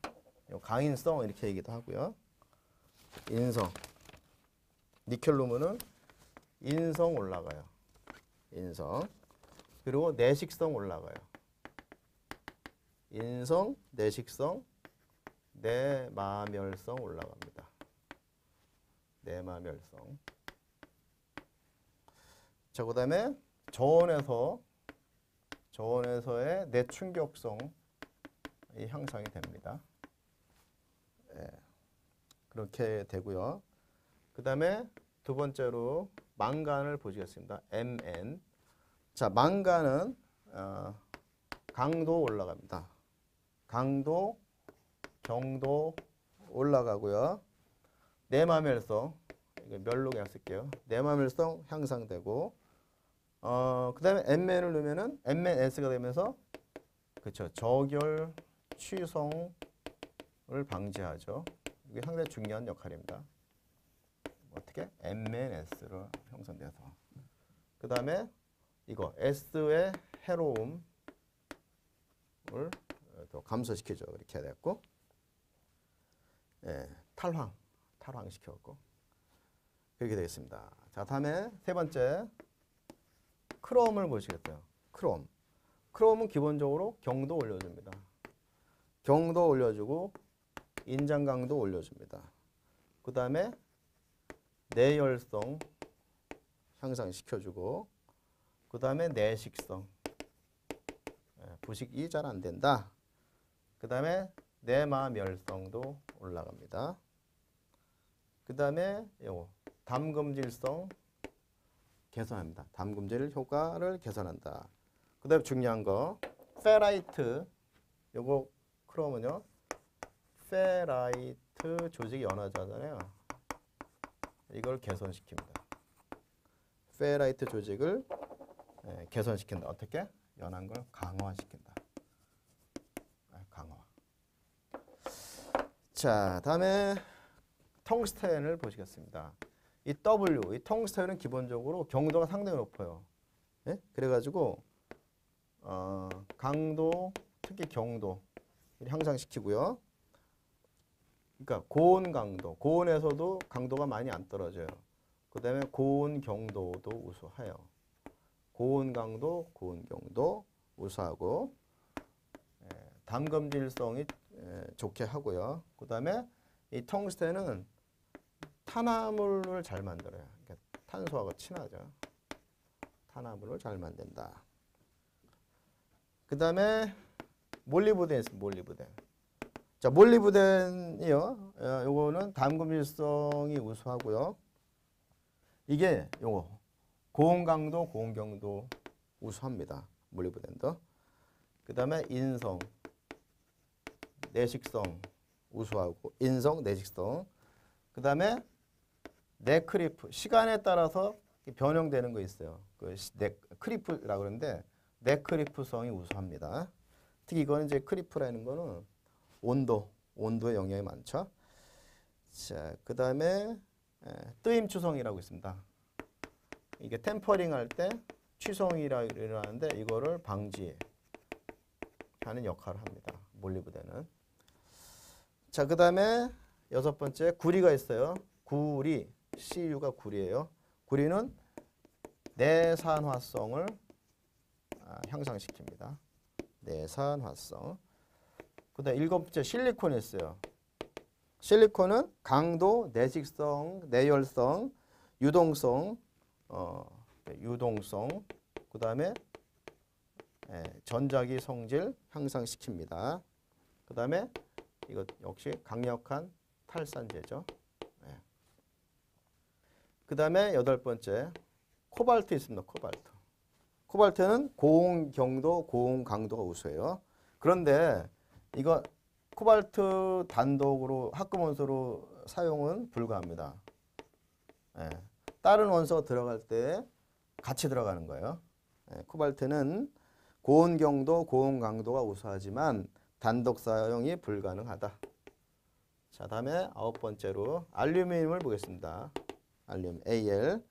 강인성 이렇게 얘기도 하고요. 인성. 니켈 넣으면은 인성 올라가요. 인성. 그리고 내식성 올라가요. 인성, 내식성, 내 마멸성 올라갑니다. 내 마멸성. 자, 그 다음에 저온에서 저온에서의 내충격성이 향상이 됩니다. 예, 그렇게 되고요. 그 다음에 두 번째로 망간을 보시겠습니다. Mn. 자, 망간은 어, 강도 올라갑니다. 강도 경도 올라가고요. 내마멸성 이거 멸로 그냥 쓸게요. 내마멸성 향상되고 어 그다음에 M맨을 넣으면은 M맨 S가 되면서 그렇죠. 저결 취성을 방지하죠. 이게 상당히 중요한 역할입니다. 어떻게 M맨 S로 형성돼서 그다음에 이거 S의 해로움을 더 감소시키죠. 이렇게 해야 되고 예, 탈황, 탈황 시켜갖고 그렇게 되겠습니다. 자, 다음에 세 번째 크롬을 보시겠어요. 크롬. 크롬은 기본적으로 경도 올려줍니다. 경도 올려주고 인장강도 올려줍니다. 그 다음에 내열성 향상시켜주고 그 다음에 내식성 예, 부식이 잘 안 된다. 그 다음에 내마멸성도 올라갑니다. 그 다음에 요거 담금질성 개선합니다. 담금질 효과를 개선한다. 그 다음에 중요한 거 페라이트 요거 크롬은요 페라이트 조직이 연하잖아요. 이걸 개선시킵니다. 페라이트 조직을 예, 개선시킨다. 어떻게? 연한 걸 강화시킨다. 아, 강화. 자, 다음에 텅스텐을 보시겠습니다. 이 W, 이 텅스텐은 기본적으로 경도가 상당히 높아요. 예? 그래가지고 어, 강도, 특히 경도 향상시키고요. 그러니까 고온 강도, 고온에서도 강도가 많이 안 떨어져요. 그 다음에 고온 경도도 우수해요. 고온 강도, 고온 경도 우수하고 예, 담금질성이 예, 좋게 하고요. 그 다음에 이 텅스텐은 탄화물을 잘 만들어요. 그러니까 탄소하고 친하죠. 탄화물을 잘 만든다. 그 다음에 몰리브덴 있습니다. 몰리브덴. 자, 몰리브덴이요. 어, 요거는 담금질성이 우수하고요. 이게 요거 고온 강도, 고온 경도 우수합니다. 몰리브덴도. 그 다음에 인성, 내식성 우수하고 인성, 내식성. 그 다음에 네, 크리프 시간에 따라서 변형되는 거 있어요. 그 시- 네, 크리프라고 그러는데 네크리프성이 우수합니다. 특히 이거는 이제 크리프라는 거는 온도, 온도에 영향이 많죠. 자, 그 다음에 뜨임 추성이라고 있습니다. 이게 템퍼링 할 때 취성이라 일어나는데 이거를 방지하는 역할을 합니다. 몰리브덴은. 자, 그 다음에 여섯 번째 구리가 있어요. 구리, CU가 구리예요. 구리는 내산화성을 아, 향상시킵니다. 내산화성. 그 다음 일곱 번째 실리콘이 있어요. 실리콘은 강도, 내식성, 내열성, 유동성, 어, 네, 유동성, 그 다음에 예, 전자기 성질 향상시킵니다. 그 다음에 이것 역시 강력한 탈산제죠. 예. 그다음에 여덟 번째 코발트 있습니다. 코발트. 코발트는 고온 경도, 고온 강도가 우수해요. 그런데 이거 코발트 단독으로 합금 원소로 사용은 불가합니다. 예. 다른 원소가 들어갈 때 같이 들어가는 거예요. 예. 코발트는 고온 경도, 고온 강도가 우수하지만 단독 사용이 불가능하다. 자, 다음에 아홉 번째로 알루미늄을 보겠습니다. 알루미늄 AL.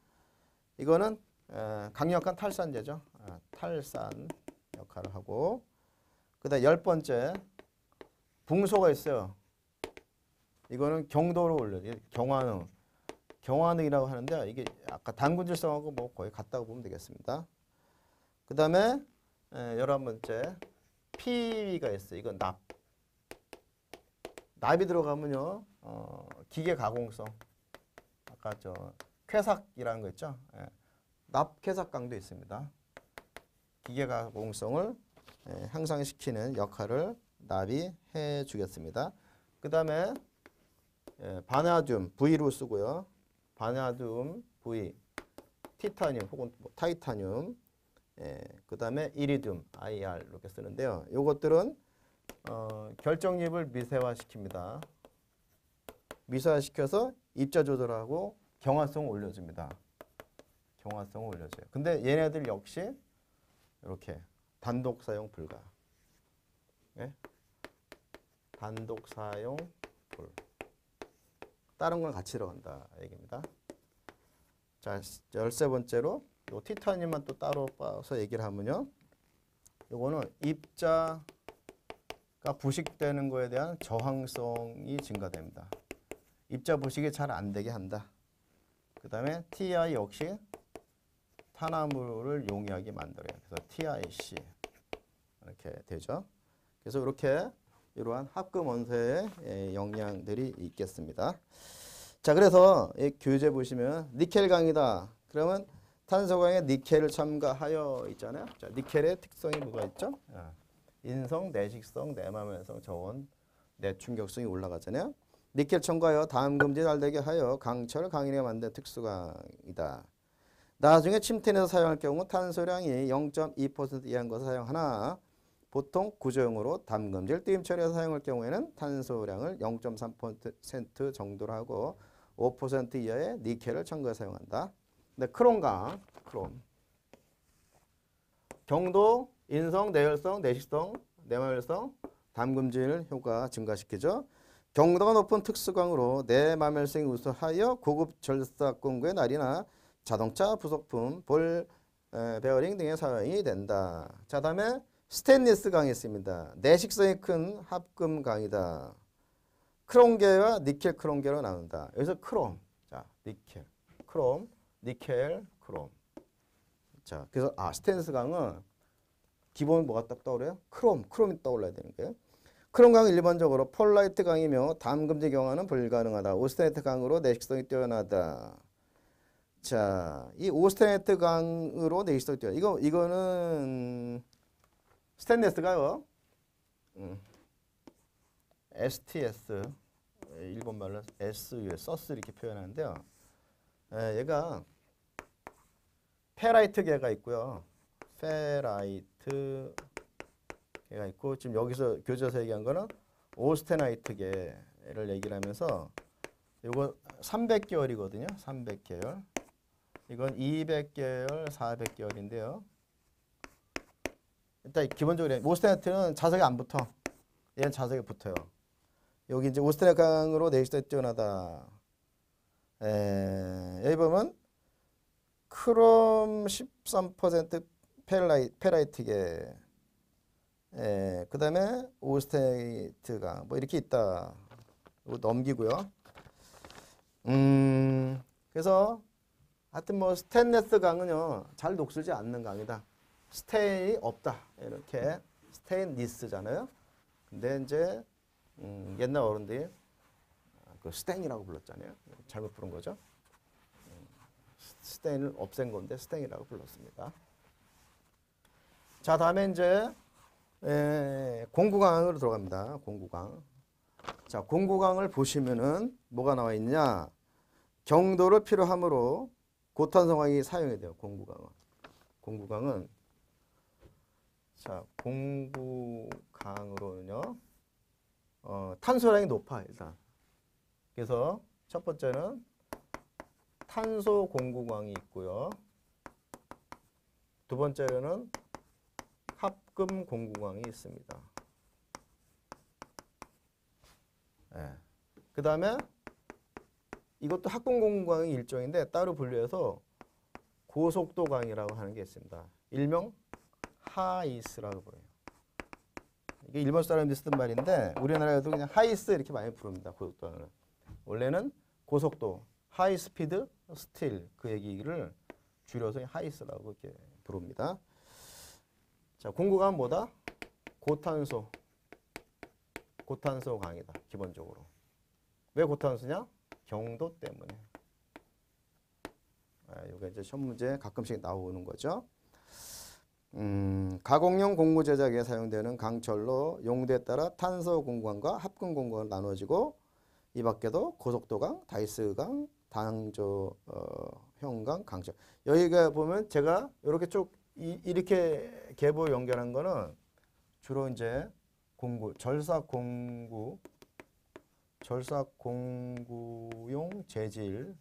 이거는 에, 강력한 탈산제죠. 아, 탈산 역할을 하고 그다음 열 번째 붕소가 있어요. 이거는 경도로 올려요. 경화능. 경화능이라고 하는데 이게 아까 단군질성하고 뭐 거의 같다고 보면 되겠습니다. 그다음에 에, 열한 번째 PV가 있어요. 이건 납. 납이 들어가면요. 어, 기계 가공성. 아까 저 쾌삭이라는 거 있죠. 예. 납 쾌삭강도 있습니다. 기계 가공성을 예, 향상시키는 역할을 납이 해 주겠습니다. 그 다음에 예, 바나듐 V로 쓰고요. 바나듐 V, 티타늄 혹은 뭐 타이타늄, 예, 그 다음에 이리듐 IR 이렇게 쓰는데요. 요것들은 어, 결정립을 미세화시킵니다. 미세화시켜서 입자 조절하고 경화성을 올려줍니다. 경화성을 올려줘요. 근데 얘네들 역시 이렇게 단독 사용 불가. 예? 단독 사용 불. 다른 건 같이 들어간다 얘기입니다. 자, 열세 번째로 요 티타늄만 또 따로 빠서 얘기를 하면요. 요거는 입자가 부식되는 거에 대한 저항성이 증가됩니다. 입자 부식이 잘 안 되게 한다. 그 다음에 TI 역시 탄화물을 용이하게 만들어요. 그래서 TIC 이렇게 되죠. 그래서 이렇게 이러한 합금 원소의 예, 영향들이 있겠습니다. 자, 그래서 이 교재 보시면 니켈 강이다. 그러면 탄소 강에 니켈을 첨가하여 있잖아요. 자, 니켈의 특성이 뭐가 있죠? 아, 인성, 내식성, 내마면성, 저온, 내충격성이 올라가잖아요. 니켈 첨가하여 다음 금지 잘 되게 하여 강철 강인하게 만든 특수강이다. 나중에 침텐에서 사용할 경우 탄소량이 0.2% 이하인 것을 사용하나 보통 구조용으로 담금질 뜨임 처리해서 사용할 경우에는 탄소량을 0.3% 정도로 하고 5% 이하의 니켈을 첨가해 사용한다. 근데 크롬강, 크롬. 경도, 인성, 내열성, 내식성, 내마열성, 담금질 효과 증가시키죠. 경도가 높은 특수광으로 내마멸성이 우수하여 고급 절삭 공구의 날이나 자동차 부속품, 볼 에, 베어링 등의 사용이 된다. 자, 다음에 스테인리스 강이 있습니다. 내식성이 큰 합금 강이다. 크롬계와 니켈 크롬계로 나눈다. 여기서 크롬, 자, 니켈, 크롬, 니켈, 크롬. 자, 그래서 아 스테인리스 강은 기본 뭐가 딱 떠오르요? 크롬, 크롬이 떠올라야 되는 게. 크롬 강은 일반적으로 페라이트 강이며 담금질 경화는 불가능하다. 오스테나이트 강으로 내식성이 뛰어나다. 자, 이 오스테나이트 강으로 내식성이 뛰어. 이거 이거는 스테인레스가요. 음. STS 일본 말로 SU SUS 이렇게 표현하는데요. 에, 얘가 페라이트계가 있고요. 페라이트 계가 있고 지금 여기서 교재에서 얘기한 거는 오스테나이트계를 얘기를 하면서 이거 300개월이거든요. 300개월. 이건 200개월, 400개월인데요. 일단 기본적으로 오스테나이트는 자석이 안 붙어. 얘는 자석이 붙어요. 여기 이제 오스테나 강으로 내시대 뛰어나다. 에, 여기 보면 크롬 13% 페라이, 페라이트계 예, 그 다음에 오스테이트가 뭐 이렇게 있다. 이거 넘기고요. 음, 그래서 하여튼 뭐 스테인레스 강은요 잘 녹슬지 않는 강이다. 스테인이 없다. 이렇게 스테인리스잖아요. 근데 이제 음, 옛날 어른들이 그 스테인이라고 불렀잖아요. 잘못 부른 거죠. 음, 스테인을 없앤 건데 스테인이라고 불렀습니다. 자 다음에 이제 에, 공구강으로 들어갑니다. 공구강. 자, 공구강을 보시면은 뭐가 나와 있냐? 경도를 필요하므로 고탄 성황이 사용이 돼요. 공구강은. 공구강은 자, 공구강으로는요. 어, 탄소량이 높아, 일단. 그래서 첫 번째는 탄소 공구광이 있고요. 두 번째로는 합금 공구강이 있습니다. 예. 그 다음에 이것도 합금 공구강의 일종인데 따로 분류해서 고속도강이라고 하는 게 있습니다. 일명 하이스라고 불러요. 이게 일본 사람들이 쓰던 말인데 우리나라에도 그냥 하이스 이렇게 많이 부릅니다. 고속도강을. 원래는 고속도, high speed, steel 그 얘기를 줄여서 하이스라고 이렇게 부릅니다. 자, 공구강은 뭐다? 고탄소. 고탄소 강이다. 기본적으로. 왜 고탄소냐? 경도 때문에. 아, 이게 이제 시험 문제 가끔씩 나오는 거죠. 음, 가공용 공구 제작에 사용되는 강철로 용도에 따라 탄소 공구강과 합금 공구강을 나눠지고 이 밖에도 고속도강, 다이스강, 당조 어, 형강, 강철. 여기가 보면 제가 이렇게 쭉 이, 이렇게 계보 연결한 거는 주로 이제 공구, 절삭 공구, 절삭 공구용 재질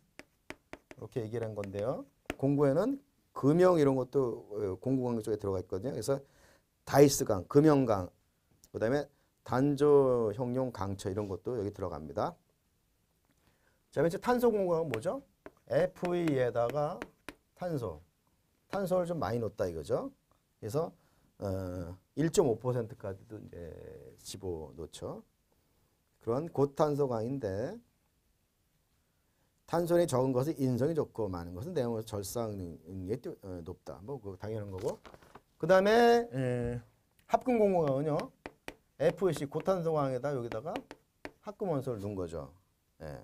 이렇게 얘기를 한 건데요. 공구에는 금형 이런 것도 어, 공구강 쪽에 들어가 있거든요. 그래서 다이스강, 금형강, 그 다음에 단조 형용 강처 이런 것도 여기 들어갑니다. 자, 이제 탄소 공구강은 뭐죠? FE에다가 탄소. 탄소를 좀 많이 넣었다 이거죠. 그래서 어, 1.5%까지도 이제 집어 넣죠. 그런 고탄소 강인데 탄소이 적은 것은 인성이 좋고 많은 것은 내용에서 절상 능력이 뛰- 어, 높다. 뭐 그거 당연한 거고. 그 다음에 합금 공공강은요. FEC 고탄소 강에다 여기다가 합금 원소를 넣은 거죠. 예.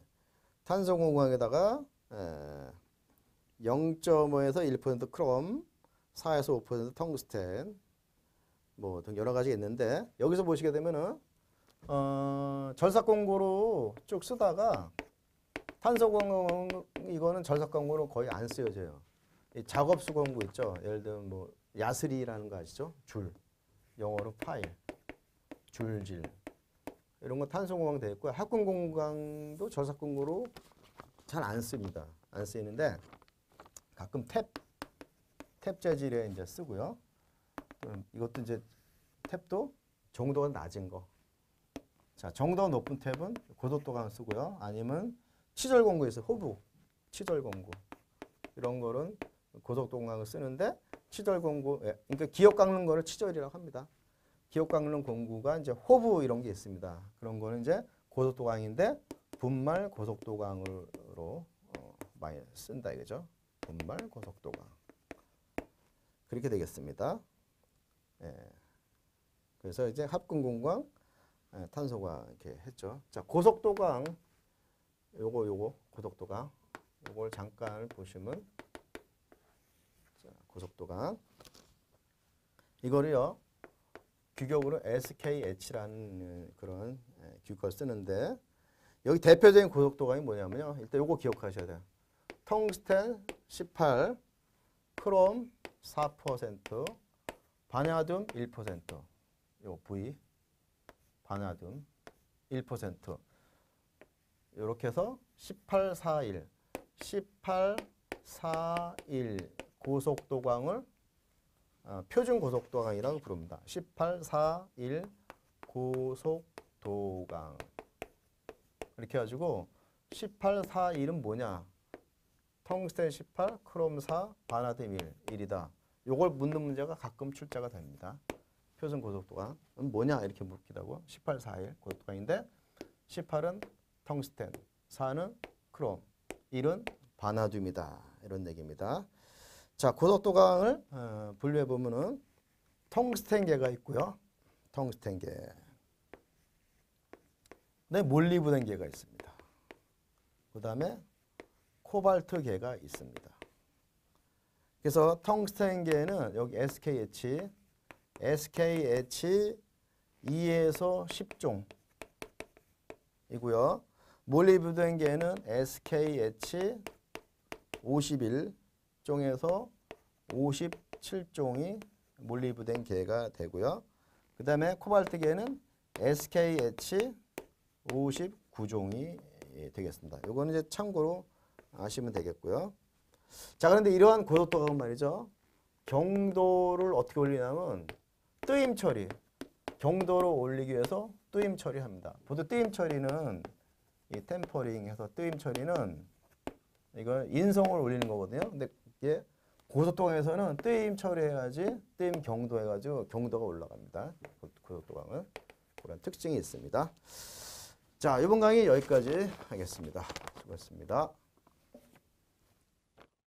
탄소 공공강에다가 예. 0.5에서 1% 크롬, 4에서 5% 텅스텐, 뭐 등 여러 가지 있는데 여기서 보시게 되면은 어, 절삭 공구로 쭉 쓰다가 탄소 공구 이거는 절삭 공구로 거의 안 쓰여져요. 이 작업수 공구 있죠. 예를 들면 뭐 야스리라는 거 아시죠? 줄, 영어로 파일, 줄질 이런 거 탄소 공구강 되어 있고요. 합금 공구강도 절삭 공구로 잘 안 씁니다. 안 쓰이는데 가끔 탭, 탭 재질에 이제 쓰고요. 음, 이것도 이제 탭도 정도가 낮은 거. 자, 정도 높은 탭은 고속도강 쓰고요. 아니면 치절 공구에서 호부, 치절 공구 이런 거는 고속도강을 쓰는데 치절 공구, 예, 그러니까 기억 깎는 거를 치절이라고 합니다. 깎는 공구가 이제 호부 이런 게 있습니다. 그런 거는 이제 고속도강인데 분말 고속도강으로 어, 많이 쓴다 이거죠. 분말 고속도강 그렇게 되겠습니다. 예. 그래서 이제 합금공광, 예, 탄소가 이렇게 했죠. 자, 고속도강 요거 요거 고속도강 요걸 잠깐 보시면 자, 고속도강 이거를요 규격으로 SKH라는 그런 예, 규격을 쓰는데 여기 대표적인 고속도강이 뭐냐면요. 일단 요거 기억하셔야 돼요. 텅스텐 18, 크롬 4%, 바나듐 1%. 요 V 바나듐 1% 이렇게 해서 1841 1841 고속도강을 어, 표준 고속도강이라고 부릅니다. 1841 고속도강 이렇게 해가지고 1841은 뭐냐? 텅스텐 18, 크롬 4, 바나듐 1, 1이다. 요걸 묻는 문제가 가끔 출제가 됩니다. 표준 고속도강은 뭐냐 이렇게 묻기도 하고 18, 41 고속도강인데 18은 텅스텐, 4는 크롬, 1은 바나듐이다. 이런 얘기입니다. 자, 고속도강을 어, 분류해 보면은 텅스텐계가 있고요. 텅스텐계. 네, 몰리브덴계가 있습니다. 그 다음에 코발트계가 있습니다. 그래서 텅스텐계는 여기 SKH, SKH 2에서 10종이고요. 몰리브덴계는 SKH 51 종에서 57종이 몰리브덴 계가 되고요. 그 다음에 코발트계는 SKH 59종이 되겠습니다. 요거는 이제 참고로 아시면 되겠고요. 자, 그런데 이러한 고속도강은 말이죠. 경도를 어떻게 올리냐면 뜨임 처리. 경도를 올리기 위해서 뜨임 처리합니다. 보통 뜨임 처리는 이 템퍼링해서 뜨임 처리는 이거 인성을 올리는 거거든요. 근데 이게 고속도강에서는 뜨임 처리해야지 뜨임 경도 해가지고 경도가 올라갑니다. 고- 고속도강은 그런 특징이 있습니다. 자, 이번 강의 여기까지 하겠습니다. 수고했습니다.